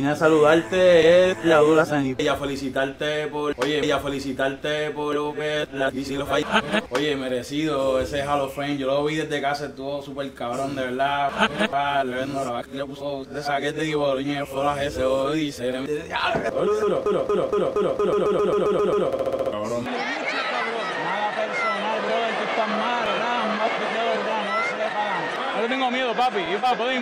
Vine a saludarte, es la dura San y a felicitarte por, oye, y a felicitarte por lo que la lo falla. Oye, merecido ese Hall of Fame, yo lo vi desde casa, estuvo súper cabrón, de verdad. Ah, Le vendo la vaca, le puso de saquete y boloña, fue la GSO y se le duro, duro, duro, duro, duro, duro, duro, duro, duro, duro, duro, cabrón. Nada personal, brother, tú estás mal, nada más que de verdad, no se le pagan. No le tengo miedo, papi, y para poder ir,